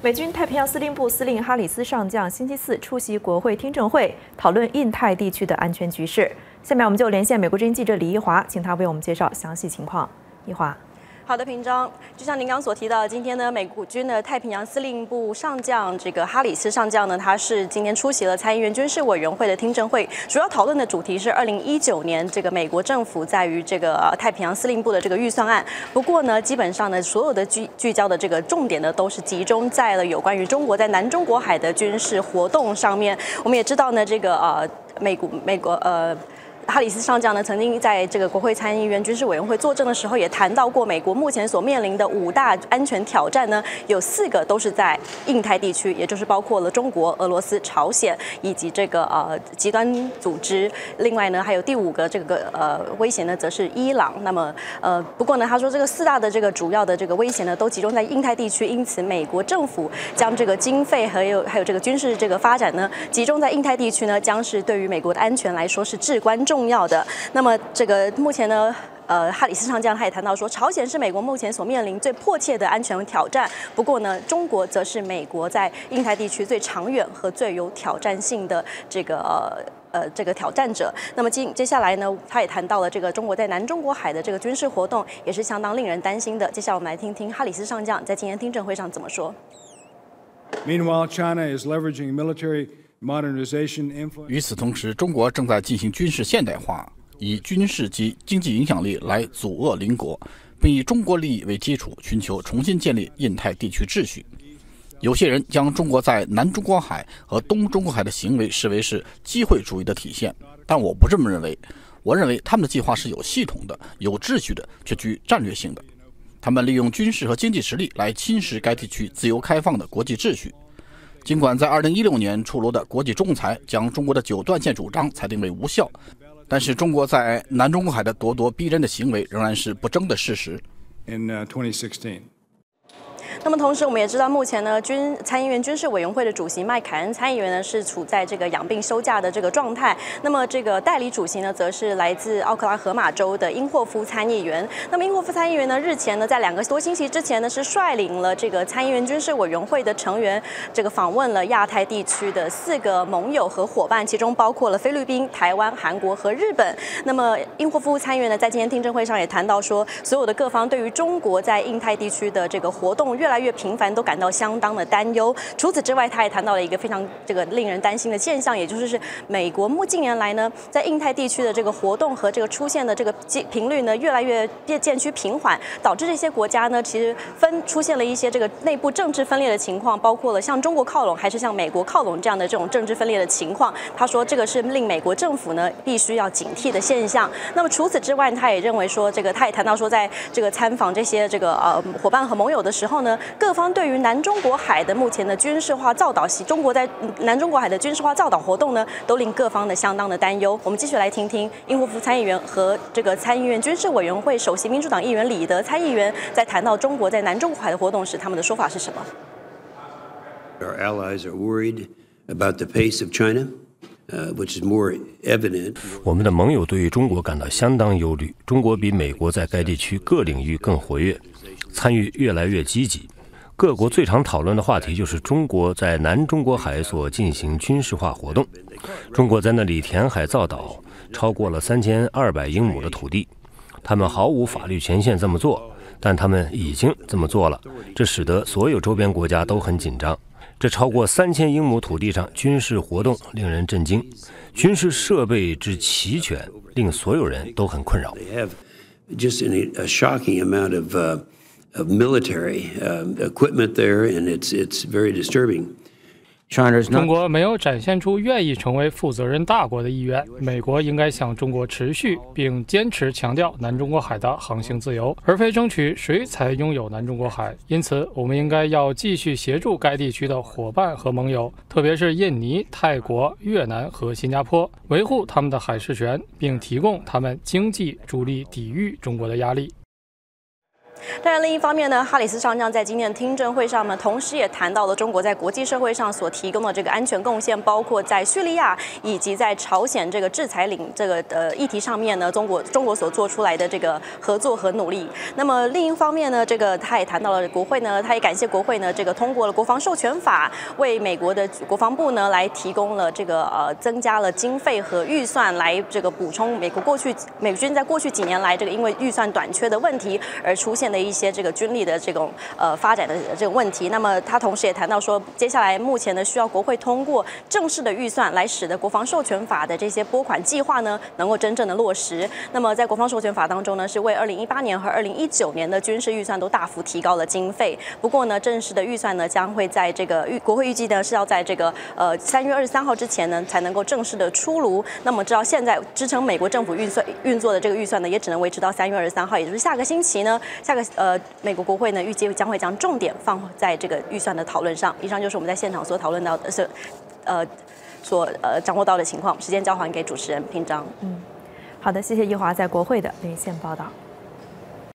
美军太平洋司令部司令哈里斯上将星期四出席国会听证会，讨论印太地区的安全局势。下面我们就连线美国之音记者李一华，请他为我们介绍详细情况。一华。好的，平章，就像您刚所提到，今天呢，美国军的太平洋司令部上将这个哈里斯上将呢，他是今天出席了参议院军事委员会的听证会，主要讨论的主题是二零一九年这个美国政府在于这个太平洋司令部的这个预算案。不过呢，基本上呢，所有的聚聚焦的这个重点呢，都是集中在了有关于中国在南中国海的军事活动上面。我们也知道呢，这个呃，美国美国呃。哈里斯上将呢，曾经在这个国会参议院军事委员会作证的时候，也谈到过美国目前所面临的五大安全挑战呢，有四个都是在印太地区，也就是包括了中国、俄罗斯、朝鲜以及这个呃极端组织。另外呢，还有第五个这个呃威胁呢，则是伊朗。那么呃，不过呢，他说这个四大的这个主要的这个威胁呢，都集中在印太地区，因此美国政府将这个经费还有还有这个军事这个发展呢，集中在印太地区呢，将是对于美国的安全来说是至关重。重要的。那么，这个目前呢，呃，哈里斯上将他也谈到说，朝鲜是美国目前所面临最迫切的安全挑战。不过呢，中国则是美国在印太地区最长远和最有挑战性的这个呃这个挑战者。那么接接下来呢，他也谈到了这个中国在南中国海的这个军事活动，也是相当令人担心的。接下来我们来听听哈里斯上将在今天听证会上怎么说。Meanwhile, China is leveraging military. 与此同时，中国正在进行军事现代化，以军事及经济影响力来阻遏邻国，并以中国利益为基础，寻求重新建立印太地区秩序。有些人将中国在南中国海和东中国海的行为视为是机会主义的体现，但我不这么认为。我认为他们的计划是有系统的、有秩序的，却具战略性的。他们利用军事和经济实力来侵蚀该地区自由开放的国际秩序。尽管在2016年出炉的国际仲裁将中国的九段线主张裁定为无效，但是中国在南中国海的咄咄逼人的行为仍然是不争的事实。In 2016. 那么同时，我们也知道，目前呢，军参议院军事委员会的主席麦凯恩参议员呢是处在这个养病休假的这个状态。那么这个代理主席呢，则是来自奥克拉荷马州的英霍夫参议员。那么英霍夫参议员呢，日前呢，在两个多星期之前呢，是率领了这个参议院军事委员会的成员，这个访问了亚太地区的四个盟友和伙伴，其中包括了菲律宾、台湾、韩国和日本。那么英霍夫参议员呢，在今天听证会上也谈到说，所有的各方对于中国在印太地区的这个活动越越来越频繁，都感到相当的担忧。除此之外，他也谈到了一个非常这个令人担心的现象，也就是是美国目近年来呢，在印太地区的这个活动和这个出现的这个频频率呢，越来越渐渐趋平缓，导致这些国家呢，其实分出现了一些这个内部政治分裂的情况，包括了向中国靠拢还是向美国靠拢这样的这种政治分裂的情况。他说，这个是令美国政府呢必须要警惕的现象。那么除此之外，他也认为说，这个他也谈到说，在这个参访这些这个呃伙伴和盟友的时候呢。各方对于南中国海的目前的军事化造导系，中国在南中国海的军事化造导活动呢，都令各方的相当的担忧。我们继续来听听英国副参议员和这个参议院军事委员会首席民主党议员李德参议员在谈到中国在南中国海的活动时，他们的说法是什么？Our allies are worried about the pace of China, which is more evident. 我们的盟友对于中国感到相当忧虑。中国比美国在该地区各领域更活跃。参与越来越积极，各国最常讨论的话题就是中国在南中国海所进行军事化活动。中国在那里填海造岛，超过了三千二百英亩的土地。他们毫无法律权限这么做，但他们已经这么做了，这使得所有周边国家都很紧张。这超过三千英亩土地上军事活动令人震惊，军事设备之齐全令所有人都很困扰 just a shocking amount。of military equipment there, and it's it's very disturbing. 中国没有展现出愿意成为负责任大国的意愿。美国应该向中国持续并坚持强调南中国海的航行自由，而非争取谁才拥有南中国海。因此，我们应该要继续协助该地区的伙伴和盟友，特别是印尼、泰国、越南和新加坡，维护他们的海事权，并提供他们经济助力抵御中国的压力。当然，另一方面呢，哈里斯上将在今天的听证会上呢，同时也谈到了中国在国际社会上所提供的这个安全贡献，包括在叙利亚以及在朝鲜这个制裁领这个呃议题上面呢，中国中国所做出来的这个合作和努力。那么另一方面呢，这个他也谈到了国会呢，他也感谢国会呢，这个通过了国防授权法，为美国的国防部呢来提供了这个呃增加了经费和预算，来这个补充美国过去美军在过去几年来这个因为预算短缺的问题而出现的一些这个军力的这种呃发展的这个问题。那么他同时也谈到说，接下来目前呢需要国会通过正式的预算，来使得国防授权法的这些拨款计划呢能够真正的落实。那么在国防授权法当中呢，是为二零一八年和二零一九年的军事预算都大幅提高了经费。不过呢，正式的预算呢将会在这个预国会预计呢是要在这个呃三月二十三号之前呢才能够正式的出炉。那么知道现在支撑美国政府运算运作的这个预算呢，也只能维持到三月二十三号，也就是下个星期呢，下呃。美国国会呢，预计将会将重点放在这个预算的讨论上。以上就是我们在现场所讨论到的，是呃，所呃掌握到的情况。时间交还给主持人平章。嗯，好的，谢谢易华在国会的连线报道。